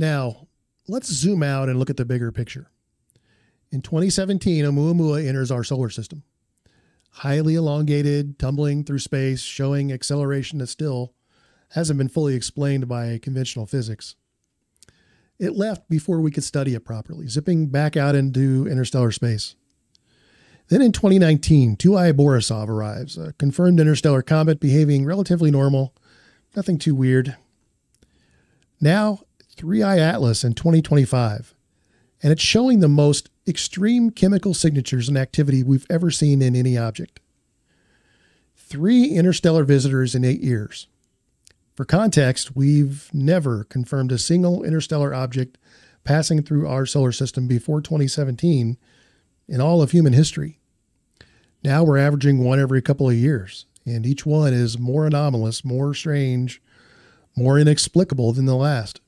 Now, let's zoom out and look at the bigger picture. In 2017, Oumuamua enters our solar system. Highly elongated, tumbling through space, showing acceleration that still hasn't been fully explained by conventional physics. It left before we could study it properly, zipping back out into interstellar space. Then in 2019, 2I Borisov arrives, a confirmed interstellar comet behaving relatively normal, nothing too weird. Now, 3I Atlas in 2025, and it's showing the most extreme chemical signatures and activity we've ever seen in any object. Three interstellar visitors in eight years. For context, we've never confirmed a single interstellar object passing through our solar system before 2017 in all of human history. Now we're averaging one every couple of years, and each one is more anomalous, more strange, more inexplicable than the last.